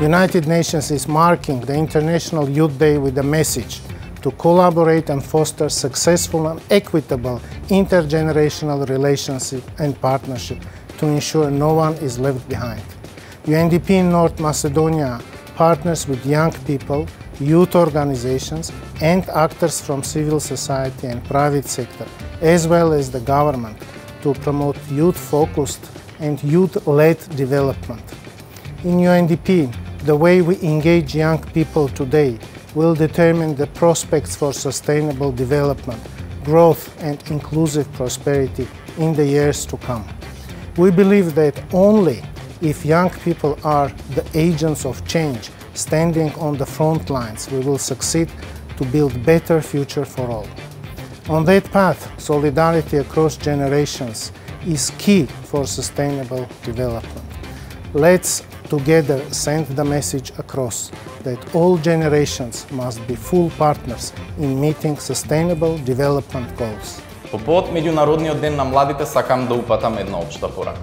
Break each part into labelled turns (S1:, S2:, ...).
S1: United Nations is marking the International Youth Day with a message to collaborate and foster successful and equitable intergenerational relationship and partnership to ensure no one is left behind. UNDP in North Macedonia partners with young people, youth organizations and actors from civil society and private sector, as well as the government, to promote youth-focused and youth-led development. In UNDP, the way we engage young people today will determine the prospects for sustainable development, growth and inclusive prosperity in the years to come. We believe that only if young people are the agents of change standing on the front lines, we will succeed to build a better future for all. On that path, solidarity across generations is key for sustainable development. Let's together send the message across that all generations must be full partners in meeting sustainable development goals.
S2: По повод Меѓународниот ден на младите сакам да упатам една општа порака.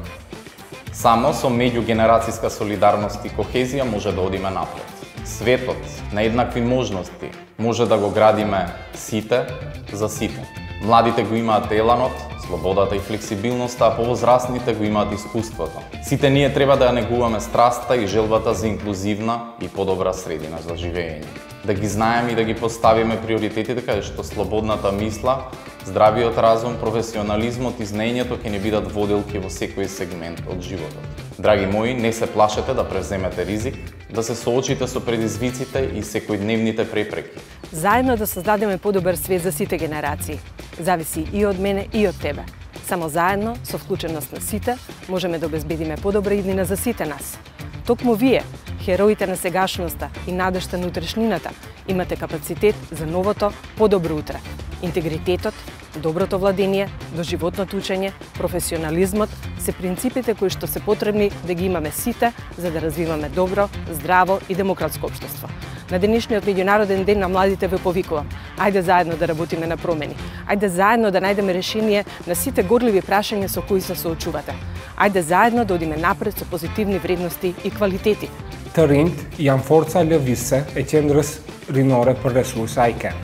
S2: Само со меѓугенерацијска солидарност и кохезија може да одиме напред. Светот на еднакви можности може да го градиме сите за сите. Младите го имаат еланот, слободата и флексибилноста, а повозрастните го имаат искуството. Сите ние треба да ја негуваме страста и желбата за инклузивна и подобра средина за живење. Да ги знаеме и да ги поставиме приоритетите така каде што слободната мисла, здравиот разум, професионализмот и знаењето ќе ни бидат водилки во секој сегмент од животот. Драги мои, не се плашете да превземете ризик, да се соочите со предизвиците и секојдневните препреки.
S3: Заедно да создадеме подобар свет за сите генерации. Зависи и од мене и од тебе. Само заедно, со вклученост на сите, можеме да обезбедиме подобра иднина за сите нас. Токму вие, хероите на сегашноста и надежта на утрешнината, имате капацитет за новото, подобро утре. Интегритетот, доброто владение, доживотното учење, професионализмот се принципите кои што се потребни да ги имаме сите за да развиваме добро, здраво и демократско општество. На денешниот меѓународен ден на младите ве повикувам. Ајде заедно да работиме на промени. Ајде заедно да најдеме решение на сите горливи прашања со кои се соочувате. Ајде заедно да одиме напред со позитивни вредности и квалитети.
S4: Të rinjt janë forca lëvizse e qendrës rinore për resursa ICAN.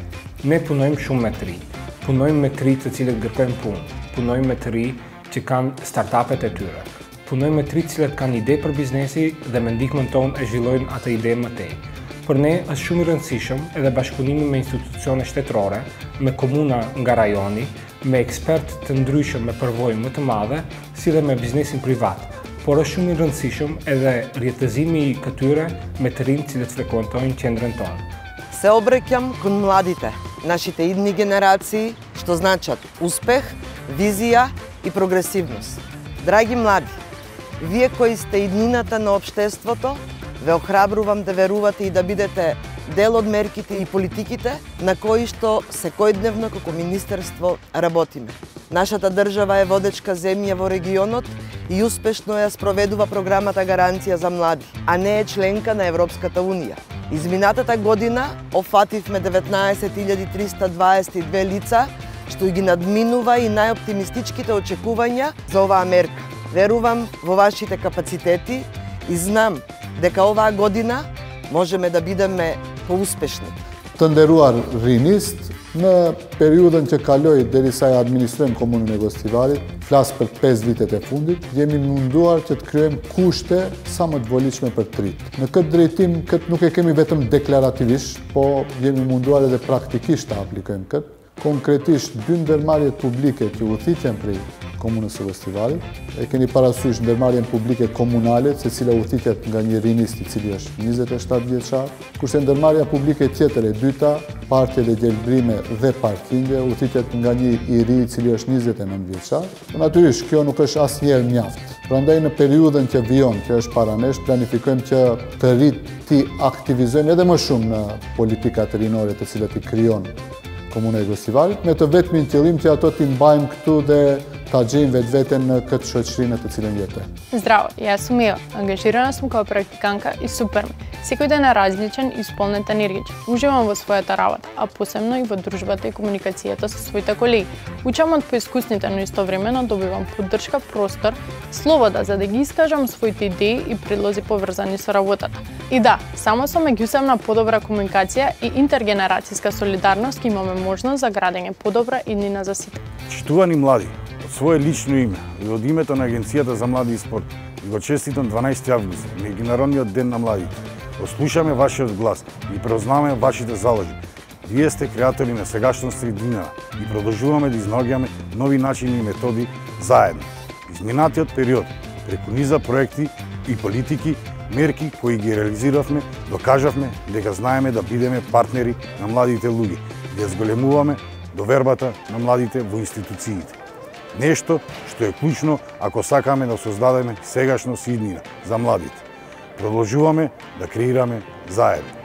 S4: Ne punojmë shumë me të rinj. Punojmë me të rinj të cilët gërtojmë punë. Punojmë me të rinj që kanë startupet e tyre. Punojmë me të rinj të cilët kanë ide për biznesi dhe me ndihmën tonë e zhvillojnë atë ide më tej. Për ne është shumë i rëndësishëm edhe bashkëpunimi me institucione shtetërore, me komuna nga rajoni, me ekspert të ndryshëm me përvojë më të madhe, si dhe me biznesin privat, por është shumë i rëndësishëm edhe rjetëzimi i këtyre me të rinj cilët frekuentojnë qendrën tonë.
S5: Се обреќам кон младите, нашите идни генерации, што значат успех, визија и прогресивност. Драги млади, вие кои сте иднината на општеството, ве охрабрувам да верувате и да бидете дел од мерките и политиките на кои што секојдневно како министерство работиме. Нашата држава е водечка земја во регионот и успешно ја спроведува програмата Гаранција за млади, а не е членка на Европската Унија. Изминатата година офативме 19.322 лица, што ги надминува и најоптимистичките очекувања за оваа мерка. Верувам во вашите капацитети и знам дека оваа година можеме да бидеме поуспешни.
S6: Të nderuar rinist, në periudën që kaloi derisa e administrojmë komunën e Gostivarit, flas për 5 vitet e fundit, jemi munduar që të kryojmë kushte sa më të voliqme për të rritë. Në këtë drejtim, këtë nuk e kemi vetëm deklarativisht, po jemi munduar edhe praktikisht të aplikojmë këtë. Konkretisht, dy ndërmarjet publike që u thitjen prej komunës së festivalit. E keni parasysh ndërmarrjen publike komunale, se cila u thitjet nga një rinist i cili është 27 vjeçar, kurse ndërmarrja publike tjetër e dyta, partje dhe gjelbrime dhe parkingje, u thitjet nga një i ri i cili është 29 vjeçar. Natyrisht, kjo nuk është asë njerë mjaftë. Prandaj në periudën që vion, që është paranesh, planifikojmë që të rrit ti aktivizojmë edhe më shumë në politikat rinore të cilët i kryon Komune e Gostivarit, me të vetëmin qëllim që ato t'i mbajmë këtu dhe ta gjejmë vetë vetën në këtë shoqërinë të cilën
S7: jetë. Zdravo, ja sam Mila, angažirana sam kao praktikanka i Superme. Секој ден е различен и исполнет енергичен. Уживам во својата работа, а посебно и во дружбата и комуникацијата со своите колеги. Учам од поискусните, но истовремено добивам поддршка, простор, слобода за да ги искажам своите идеи и предлози поврзани со работата. И да, само со меѓусебна подобра комуникација и интергенерацијска солидарност имаме можност за градење подобра иднина за сите.
S8: Читувани млади, од свое лично име и од името на Агенцијата за млади и спорт, и го честитам 12 август, Меѓународниот ден на младите. Ослушаме вашиот глас и преознаваме вашите заложби. Вие сте креатори на сегашност средина и продолжуваме да изнаоѓаме нови начини и методи заедно. Изминатиот период, преку низа проекти и политики, мерки кои ги реализиравме, докажавме дека знаеме да бидеме партнери на младите луѓе, да зголемуваме довербата на младите во институциите. Нешто што е клучно ако сакаме да создадеме сегашно Сиднина за младите. Продолжуваме да креираме заедно.